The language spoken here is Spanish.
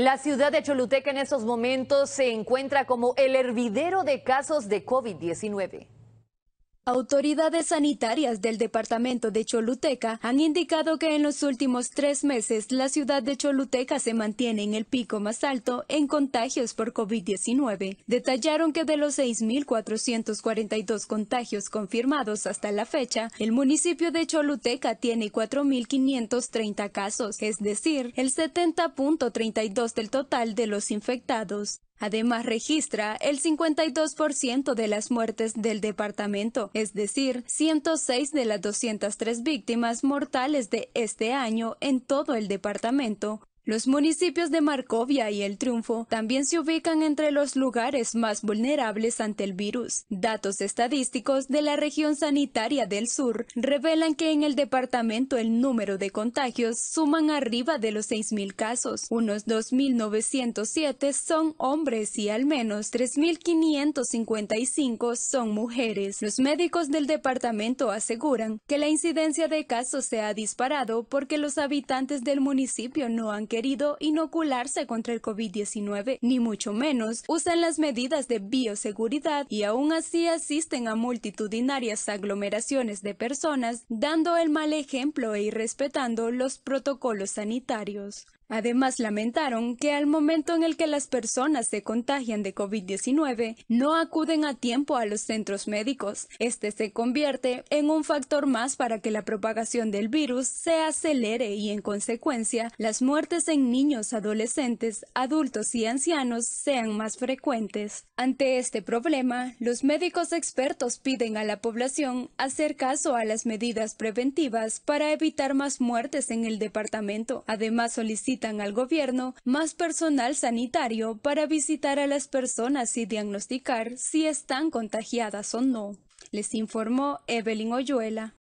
La ciudad de Choluteca en estos momentos se encuentra como el hervidero de casos de COVID-19. Autoridades sanitarias del departamento de Choluteca han indicado que en los últimos tres meses la ciudad de Choluteca se mantiene en el pico más alto en contagios por COVID-19. Detallaron que de los 6.442 contagios confirmados hasta la fecha, el municipio de Choluteca tiene 4.530 casos, es decir, el 70.32 del total de los infectados. Además, registra el 52% de las muertes del departamento, es decir, 106 de las 203 víctimas mortales de este año en todo el departamento, los municipios de Marcovia y El Triunfo también se ubican entre los lugares más vulnerables ante el virus. Datos estadísticos de la región sanitaria del sur revelan que en el departamento el número de contagios suman arriba de los 6.000 casos. Unos 2.907 son hombres y al menos 3.555 son mujeres. Los médicos del departamento aseguran que la incidencia de casos se ha disparado porque los habitantes del municipio no han querido inocularse contra el COVID-19, ni mucho menos usan las medidas de bioseguridad y aún así asisten a multitudinarias aglomeraciones de personas, dando el mal ejemplo e irrespetando los protocolos sanitarios. Además, lamentaron que al momento en el que las personas se contagian de COVID-19 no acuden a tiempo a los centros médicos. Este se convierte en un factor más para que la propagación del virus se acelere y, en consecuencia, las muertes en niños, adolescentes, adultos y ancianos sean más frecuentes. Ante este problema, los médicos expertos piden a la población hacer caso a las medidas preventivas para evitar más muertes en el departamento. Además, solicitan al gobierno más personal sanitario para visitar a las personas y diagnosticar si están contagiadas o no. Les informó Evelyn Oyuela.